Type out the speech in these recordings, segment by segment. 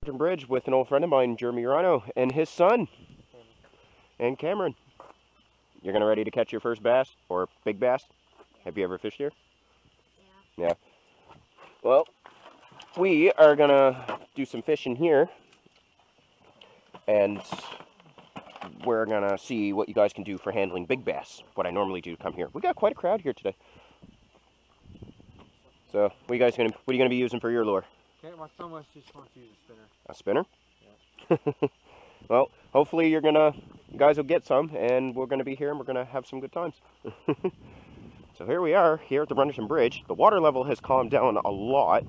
Bridge with an old friend of mine, Jeremy Urano, and his son, and Cameron. You're gonna ready to catch your first bass or big bass? Have you ever fished here? Yeah. Yeah. Well, we are gonna do some fishing here, and we're gonna see what you guys can do for handling big bass. What I normally do to come here. We got quite a crowd here today. So, what are you guys gonna? What are you gonna be using for your lure? Okay, my son wants just wants to use a spinner. A spinner. spinner? well, hopefully you're gonna, you guys will get some, and we're gonna be here and we're gonna have some good times. so here we are, here at the Raynardton Bridge. The water level has calmed down a lot,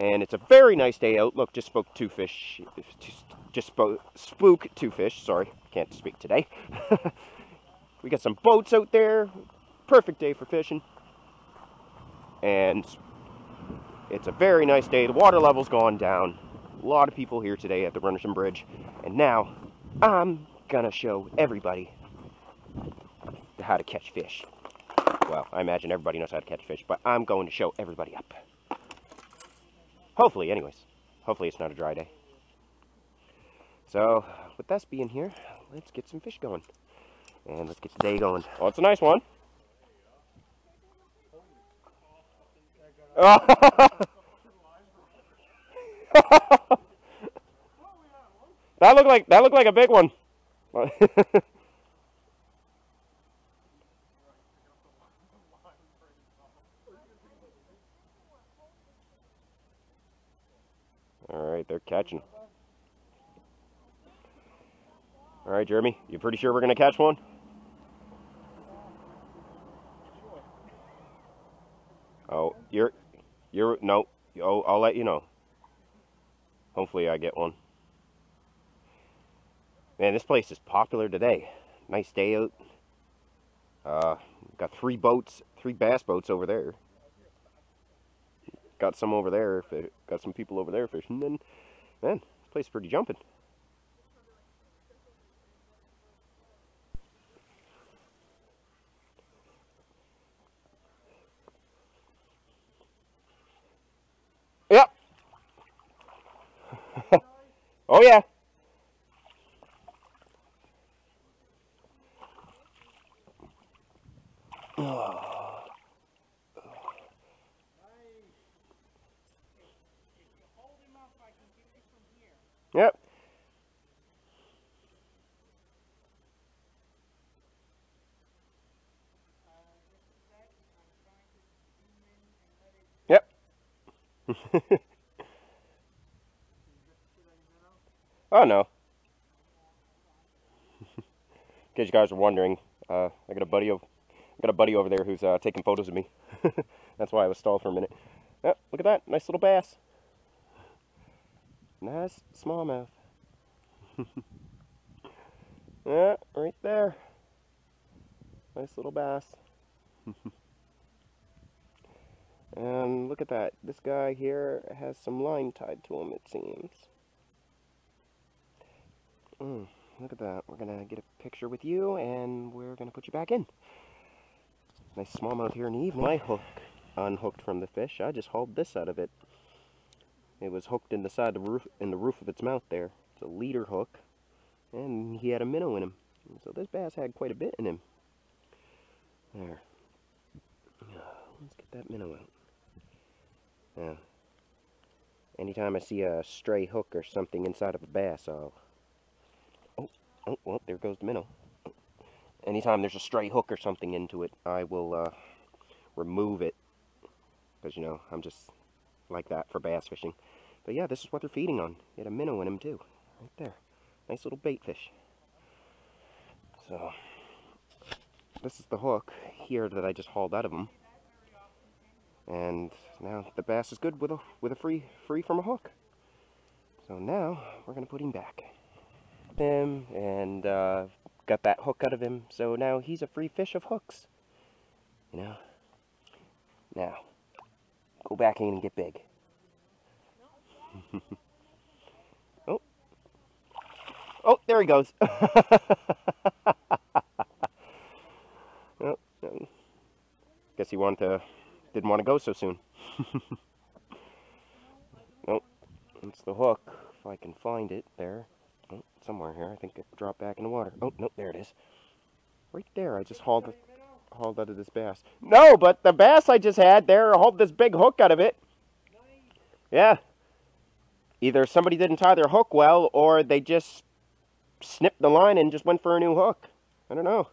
and it's a very nice day out. Look, just spoke two fish, just, just spoke, spook two fish, sorry, can't speak today. we got some boats out there, perfect day for fishing. And it's a very nice day. The water level's gone down. A lot of people here today at the Raynardton Bridge. And now I'm gonna show everybody how to catch fish. Well, I imagine everybody knows how to catch fish, but I'm going to show everybody up. Hopefully, anyways. Hopefully it's not a dry day. So, with us being here, let's get some fish going. And let's get the day going. Oh, it's a nice one. that looked like that looked like a big one. All right, they're catching. All right, Jeremy, you pretty sure we're gonna catch one? Oh, you're, you're, no, oh, I'll let you know. Hopefully I get one. Man, this place is popular today. Nice day out. Uh, got three boats, three bass boats over there. Got some over there, got some people over there fishing, and man, this place is pretty jumping. Oh yeah. Yep. Yep. oh no. In case you guys are wondering, uh, I got a buddy of, got a buddy over there who's uh, taking photos of me. That's why I was stalled for a minute. Look at that, nice little bass. Nice smallmouth. yeah, right there. Nice little bass. and look at that. This guy here has some line tied to him, it seems. Mm, look at that. We're going to get a picture with you, and we're going to put you back in. Nice smallmouth here in the evening. My hook unhooked from the fish. I just hauled this out of it. It was hooked in the side of the roof in the roof of its mouth there. It's a leader hook. And he had a minnow in him. So this bass had quite a bit in him. There. Let's get that minnow out. Anytime I see a stray hook or something inside of a bass, I'll... Oh, well, there goes the minnow. Anytime there's a stray hook or something into it, I will uh, remove it. Because, you know, I'm just like that for bass fishing. But yeah, this is what they're feeding on. He had a minnow in him too. Right there. Nice little bait fish. So, this is the hook here that I just hauled out of him. And now the bass is good with a with a free free from a hook. So now we're gonna put him back. Him and uh, got that hook out of him. So now he's a free fish of hooks. You know. Now go back in and get big. oh. Oh, there he goes. oh, guess he wanted to, didn't want to go so soon. nope, it's the hook. If I can find it there. Somewhere here. I think it dropped back in the water. Oh, no, there it is. Right there. I just hauled hauled out of this bass. No, but the bass I just had there, I hauled this big hook out of it. Yeah. Either somebody didn't tie their hook well, or they just snipped the line and just went for a new hook. I don't know.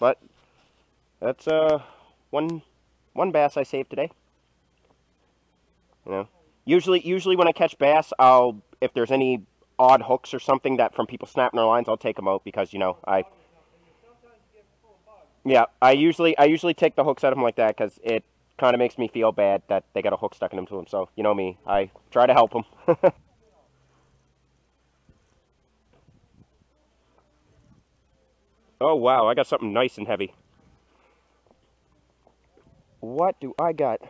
But that's uh one one bass I saved today. You know. Usually usually when I catch bass, I'll if there's any odd hooks or something that from people snapping their lines, I'll take them out because you know I. Yeah, I usually I usually take the hooks out of them like that because it kind of makes me feel bad that they got a hook stuck in them to them. So you know me, I try to help them. oh wow, I got something nice and heavy. What do I got?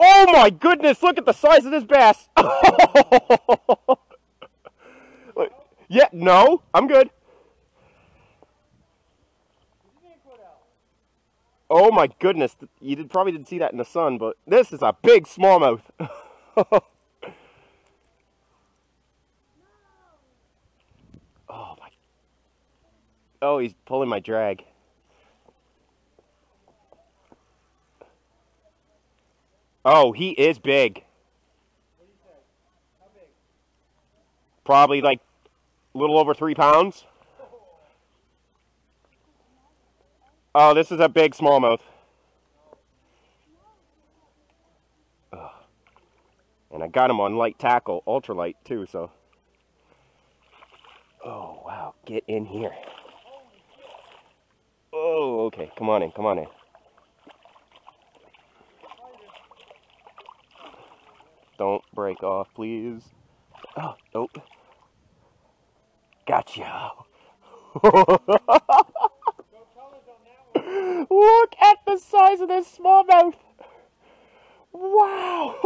Oh my goodness, look at the size of this bass. yeah, no, I'm good. Oh my goodness, you did, probably didn't see that in the sun, but this is a big smallmouth. oh my. Oh, he's pulling my drag. Oh, he is big. Probably like a little over three pounds. Oh, this is a big smallmouth. And I got him on light tackle, ultralight too, so. Oh, wow. Get in here. Oh, okay. Come on in, come on in. Don't break off, please. Oh, oh. Gotcha. Look at the size of this smallmouth. Wow.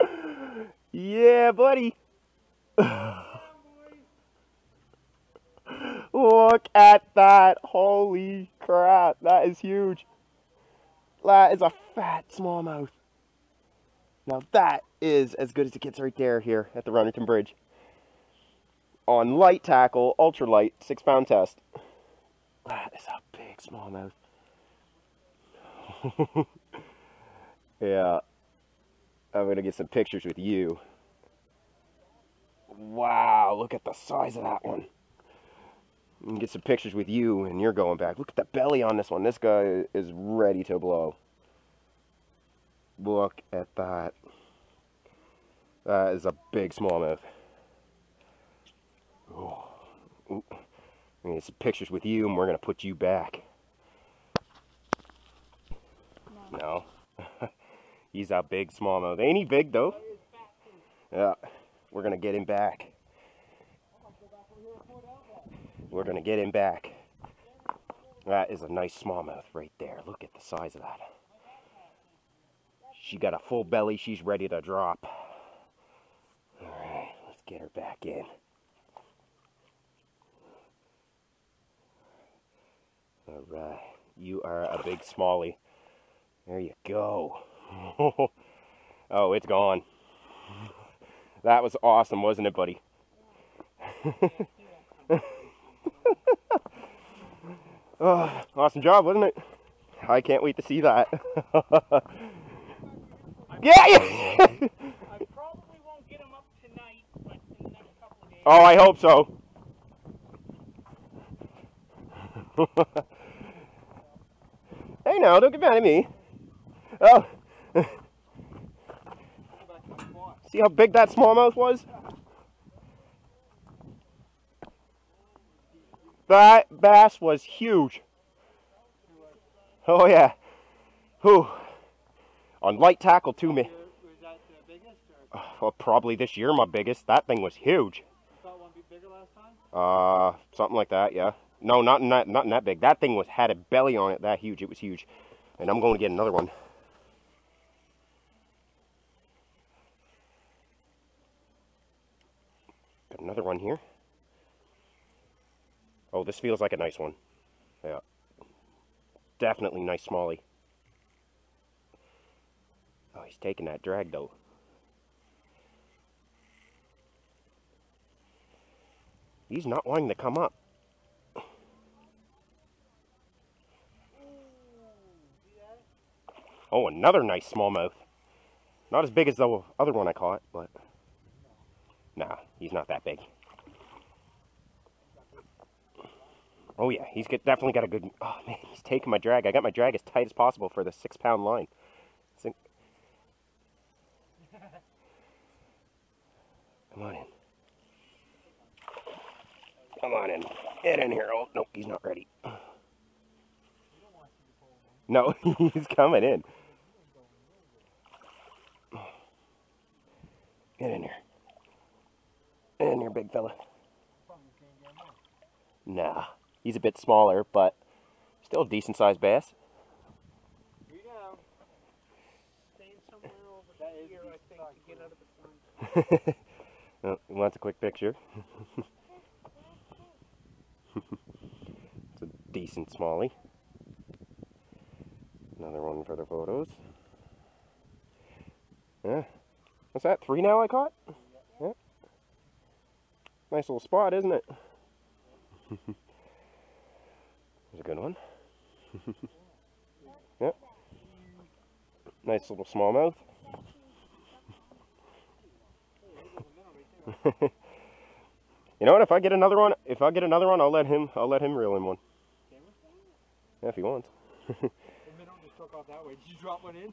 yeah, buddy. Look at that. Holy crap. That is huge. That is a fat smallmouth. Now that is as good as it gets right there here at the Raynardton Bridge. On light tackle, ultralight, six pound test. Ah, that is a big smallmouth. yeah. I'm going to get some pictures with you. Wow, look at the size of that one. And get some pictures with you and you're going back. Look at the belly on this one. This guy is ready to blow. Look at that. That is a big smallmouth. Oh. Gonna get some pictures with you and we're gonna put you back. No. no. He's a big smallmouth. Ain't he big though? Yeah. We're gonna get him back. We're gonna get him back. That is a nice smallmouth right there. Look at the size of that. She got a full belly. She's ready to drop. All right, let's get her back in. All right, you are a big smallie. There you go. oh, it's gone. That was awesome, wasn't it, buddy? oh, awesome job, wasn't it? I can't wait to see that. Yeah, yeah. I probably won't get him up tonight, but in the next couple of days. Oh, I hope so. hey, now, don't get mad at me. Oh. See how big that smallmouth was? That bass was huge. Oh, yeah. Whew on light tackle to me. Well, probably this year my biggest. That thing was huge. Uh, something like that, yeah. No, not in that, not in that big. That thing was had a belly on it that huge. It was huge, and I'm going to get another one. Got another one here. Oh, this feels like a nice one. Yeah, definitely nice smallie. He's taking that drag though. He's not wanting to come up. Oh, another nice smallmouth. Not as big as the other one I caught, but... Nah, he's not that big. Oh yeah, he's get, definitely got a good... Oh man, he's taking my drag. I got my drag as tight as possible for the six pound line. Come on in. Come on in. Get in here. Oh, nope, he's not ready. No, he's coming in. Get in here. Get in here, big fella. Nah, he's a bit smaller, but still a decent sized bass. Oh, he wants a quick picture. it's a decent smallie. Another one for the photos. Yeah. What's that? Three now I caught? Yeah. Nice little spot, isn't it? There's a good one. yep. Nice little smallmouth. you know what? If I get another one, if I get another one, I'll let him. I'll let him reel in one. Yeah, if he wants.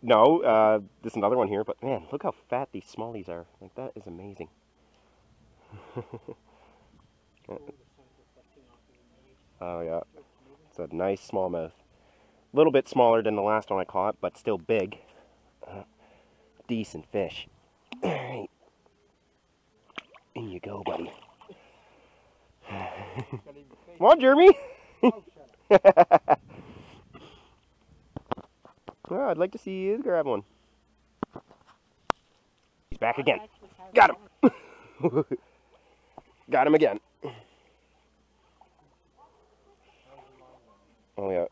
no, uh, there's another one here, but man, look how fat these smallies are. Like that is amazing. oh yeah, it's a nice smallmouth. A little bit smaller than the last one I caught, but still big. Uh, decent fish. All right. In you go, buddy. Come on, Jeremy. oh, I'd like to see you grab one. He's back again. Got him. Got him again. Oh, yeah.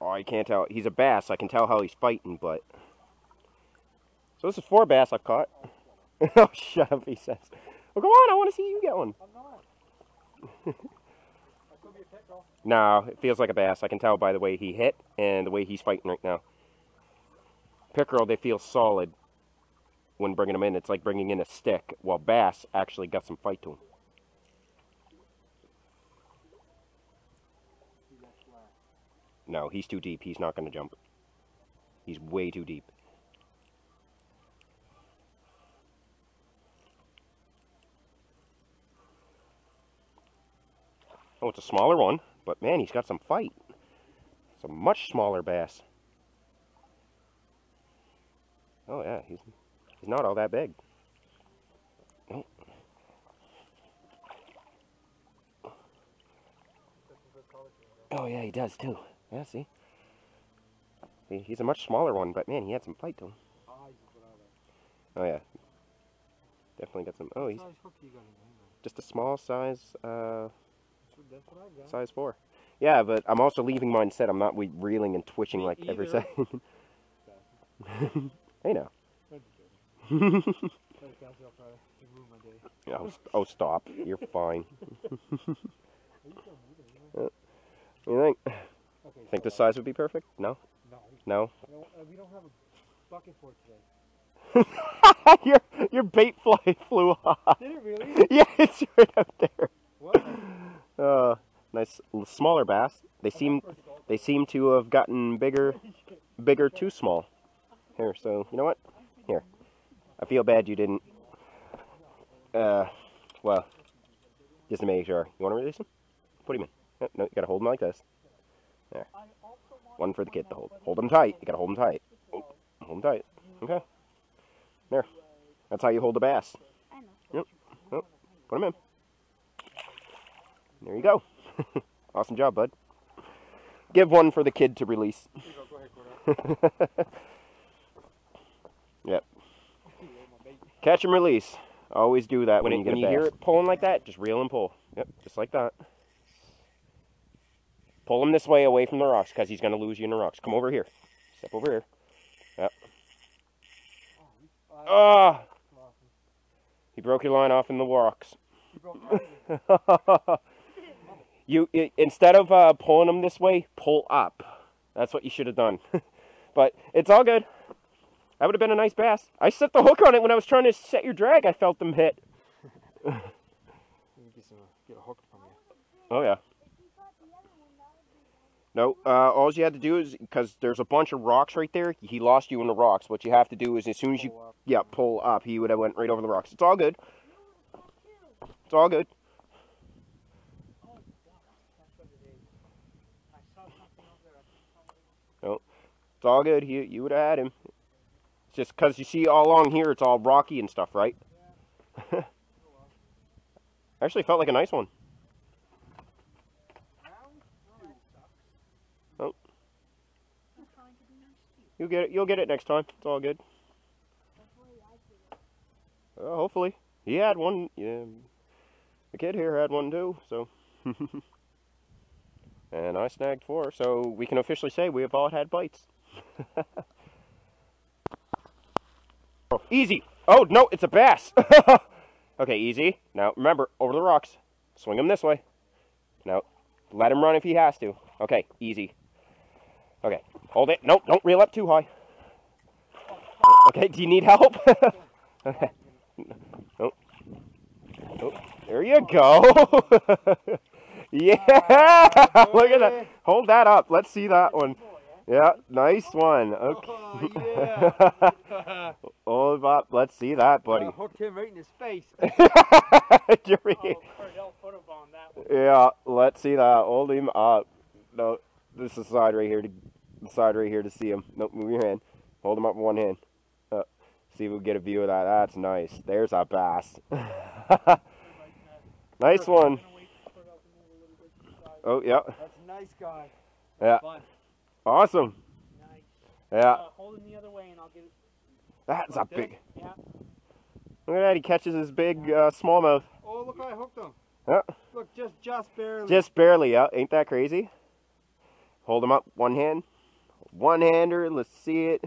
Oh, I can't tell. He's a bass. I can tell how he's fighting, but... So this is four bass I've caught. oh, shut up, he says. Well, come on, I want to see you get one. I'm not. no, it feels like a bass. I can tell by the way he hit and the way he's fighting right now. Pickerel, they feel solid when bringing them in. It's like bringing in a stick, while bass actually got some fight to him. No, he's too deep. He's not going to jump. He's way too deep. Oh, it's a smaller one, but man, he's got some fight. It's a much smaller bass. Oh yeah, he's he's not all that big. Oh. Oh yeah, he does too. Yeah, see? see? He's a much smaller one, but man, he had some fight to him. Oh yeah. Definitely got some. Oh, he's just a small size. Uh, Size 4. Yeah, but I'm also leaving mine set. I'm not reeling and twitching Me like either. every second. hey now. oh, oh, stop. You're fine. what do uh, you think? Okay, think so the uh, size would be perfect? No? No. No? Uh, we don't have a bucket for today. your, your bait fly flew off. Did it really? yeah, it's right up there. What? Uh, nice smaller bass. They seem they seem to have gotten bigger, bigger too small. Here, so you know what? Here, I feel bad you didn't. Uh, well, just to make sure. You want to release him? Put him in. No, no, you gotta hold him like this. There. One for the kid to hold. Hold him tight. You gotta hold him tight. Oh, hold him tight. Okay. There. That's how you hold a bass. Yep. Oh, put him in. There you go. awesome job, bud. Give one for the kid to release. yep. Catch and release. Always do that when, when you, when you hear it pulling like that. Just reel and pull. Yep, just like that. Pull him this way away from the rocks because he's going to lose you in the rocks. Come over here. Step over here. Yep. Ah! He broke your line off in the rocks. you instead of uh, pulling them this way, pull up. That's what you should have done. but it's all good. That would have been a nice bass. I set the hook on it when I was trying to set your drag. I felt them hit. get, some, get a hook from you. Oh yeah. No, uh, all you had to do is because there's a bunch of rocks right there. He lost you in the rocks. What you have to do is as soon as you yeah pull up, he would have went right over the rocks. It's all good. It's all good. No, it's all good. You you would have had him. It's just because you see all along here, it's all rocky and stuff, right? Actually, felt like a nice one. You'll get it. You'll get it next time. It's all good. Uh, hopefully, he had one. Yeah, the kid here had one too. So, and I snagged four. So we can officially say we have all had bites. oh, easy. Oh no, it's a bass. okay, easy. Now remember, over the rocks. Swing him this way. Now, let him run if he has to. Okay, easy. Okay, hold it. Nope, don't reel up too high. Okay, do you need help? okay. Oh. oh, there you go. yeah, look at that. Hold that up. Let's see that one. Yeah, nice one. Okay. Oh, yeah. Hold up. Let's see that, buddy. I hooked him right in his face. yeah, let's see that. Hold him up. No, this is the side right here to the side right here to see him. Nope, move your hand. Hold him up with one hand. Uh, see if we get a view of that. That's nice. There's a bass. nice one. Oh, yeah. That's a nice guy. Yeah. Fun. Awesome. Nice. Yeah. Uh, hold him the other way and I'll get it. That's a Like this? big. Yeah. Look at that. He catches his big uh, smallmouth. Oh, look, I hooked him. Yeah. Look, just just barely. Just barely. Yeah. Ain't that crazy? Hold him up. One hand. One hander. Let's see it.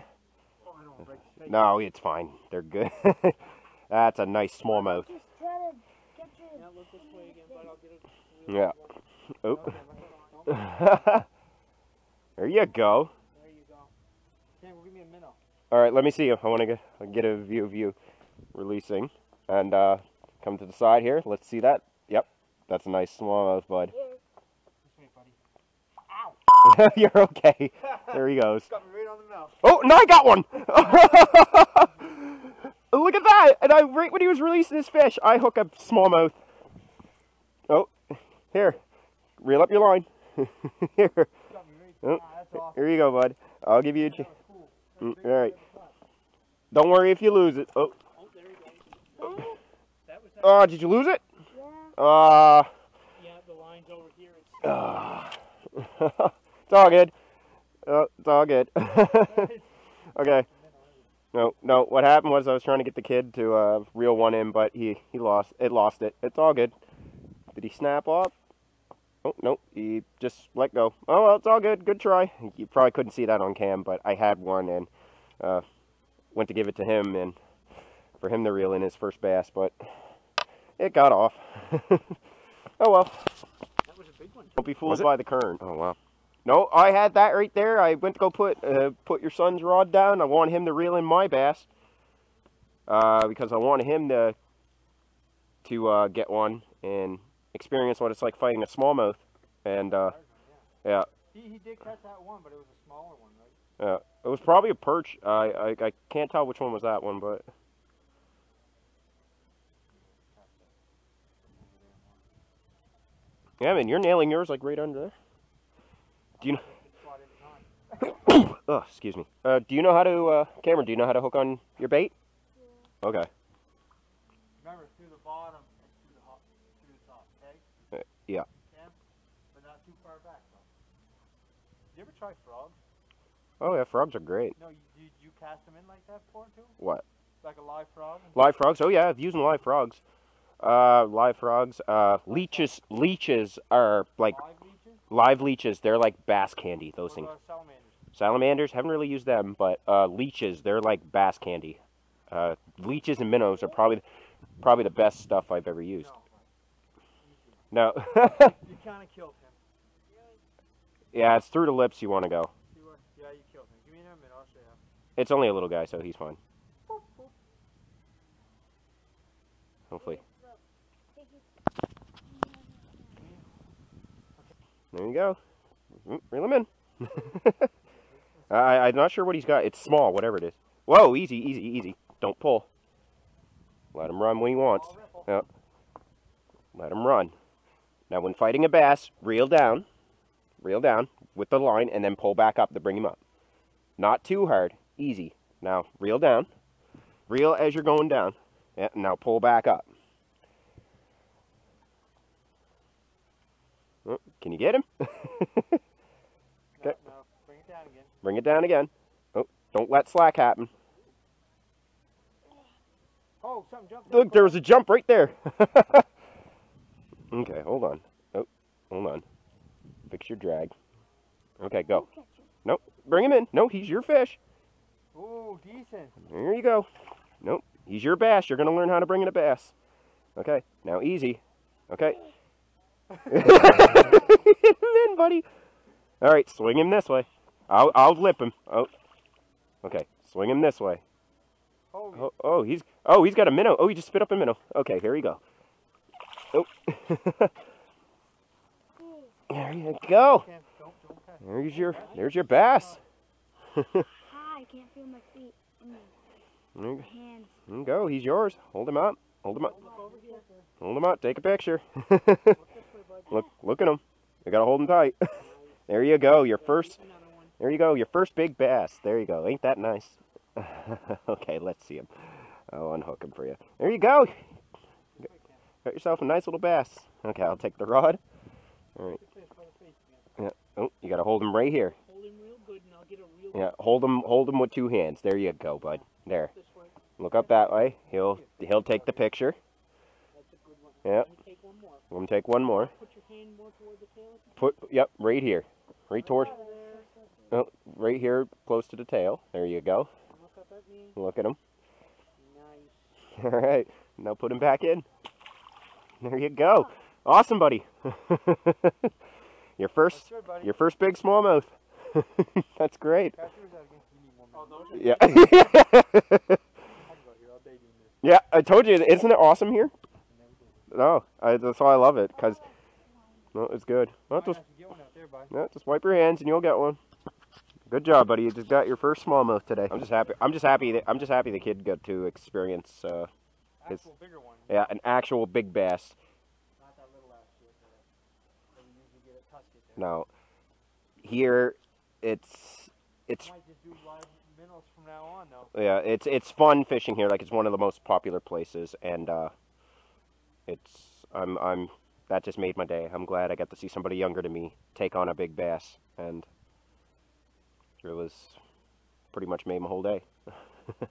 Oh, I don't break. No, it's fine. They're good. That's a nice smallmouth. Just try to get your. Now look this way again, but I'll get it. Yeah. Oh. Okay, hold on. there you go. There you go. Cam, give me a minnow. All right, let me see you. I want to get, get a view of you releasing. And uh, come to the side here. Let's see that. Yep, that's a nice smallmouth, bud. Way, buddy. You're okay. There he goes. Right on the. Oh, no, I got one. Look at that. And I right when he was releasing his fish, I hook a smallmouth. Oh, here. Reel up your line. here. Got me right. Oh, Ah, awesome. Here you go, bud. I'll give you a chance. cool. Mm, all right. Don't worry if you lose it. Oh, Oh, there you go. Oh, that was that. oh did you lose it? Yeah. Uh, yeah, the line's over here. It's, uh, it's all good. Uh, it's all good. okay. No, no. What happened was I was trying to get the kid to uh, reel one in, but he he lost. It lost it. It's all good. Did he snap off? Oh no, he just let go. Oh well, it's all good. Good try. You probably couldn't see that on cam, but I had one and uh, went to give it to him and for him to reel in his first bass, but it got off. oh well. That was a big one. Don't be fooled by the current. Oh wow. No, I had that right there. I went to go put uh, put your son's rod down. I want him to reel in my bass uh, because I wanted him to to uh, get one and experience what it's like fighting a smallmouth. And uh, yeah, He, he did catch that one, but it was a smaller one, right? uh, it was probably a perch. I, I I can't tell which one was that one, but yeah, man, you're nailing yours like right under there. Do you know? Spot every time. Oh, excuse me. Uh, do you know how to, uh, Cameron? Do you know how to hook on your bait? Okay. Remember, through the bottom and through the, hop, through the top, okay? Uh, yeah. But not too far back, though. You ever try frogs? Oh yeah, frogs are great. No, you, did you cast them in like that before, too? What? Like a live frog? Live frogs? Oh yeah, I've used live frogs. Uh, live frogs. Uh, leeches. Leeches are like Live leeches? live leeches. They're like bass candy. Those What things. salamanders? Salamanders haven't really used them, but uh, leeches. They're like bass candy. Uh, leeches and minnows are probably probably the best stuff I've ever used. No. No, You kind of killed him. yeah, it's through the lips you want to go. Yeah, you killed him. Give me a minute. I'll show you. It's only a little guy, so he's fine. Hopefully. There you go. Mm, Reel him in. I, I'm not sure what he's got. It's small, whatever it is. Whoa, easy, easy, easy. Don't pull. Let him run when he wants. Yep. Let him run. Now, when fighting a bass, reel down, reel down with the line, and then pull back up to bring him up. Not too hard. Easy. Now, reel down. Reel as you're going down. Yeah, now pull back up. Oh, can you get him? No, Okay. no. Bring it down again. Bring it down again. Oh, don't let slack happen. Oh, something jumped. Look, there was a jump right there. okay, hold on. Oh, hold on. Fix your drag. Okay, go. Nope, bring him in. No, he's your fish. Oh, decent. There you go. Nope, he's your bass. You're gonna learn how to bring in a bass. Okay, now easy. Okay. Hit him in, buddy. All right, swing him this way. I'll I'll lip him. Oh, okay. Swing him this way. Oh, Oh, oh, he's oh he's got a minnow. Oh, he just spit up a minnow. Okay, here we go. Oh, there you go. can't, don't, don't touch. There's your there's your bass. Hi, I can't feel my feet There you my hands. there you go. He's yours. Hold him up. Hold him up. Look over here. Hold him up. Take a picture. Look this way, bud. look look at him. You gotta hold him tight. there you go. Your first. There you go. Your first big bass. There you go. Ain't that nice? okay, let's see him. I'll unhook him for you. There you go. Got yourself a nice little bass. Okay, I'll take the rod. This way by the face again. Oh, you gotta hold him right here. Hold him real good, and I'll get a real Yeah, hold him, hold him with two hands. There you go, bud. There. Look up that way. He'll he'll take the picture. That's a good one. Yeah. Let me take one more. Let him take one more. Put your hand more toward the tail. Put yep, right here, right toward, oh, right here, close to the tail. There you go. Look up at me. Look at him. Nice. All right. Now put him back in. There you go. Awesome, buddy. your first, That's good, buddy. your first big smallmouth. That's great. Pass yours out again. You need more Oh, minutes. those are Yeah. I can go here all day doing this. yeah. I told you, isn't it awesome here? I never did. No, I, that's why I love it. Cause, no, it's good. Well, just have to get one out there, bud. Yeah, just wipe your hands and you'll get one. Good job, buddy. You just got your first smallmouth today. I'm just happy. I'm just happy that I'm just happy the kid got to experience, uh, His- Actual bigger one. Yeah, an actual big bass. Not that little ass shit usually get Tusket there. Now, here, it's it's on, though. yeah, it's it's fun fishing here. Like it's one of the most popular places, and uh, it's I'm I'm that just made my day. I'm glad I got to see somebody younger than me take on a big bass, and it was pretty much made my whole day.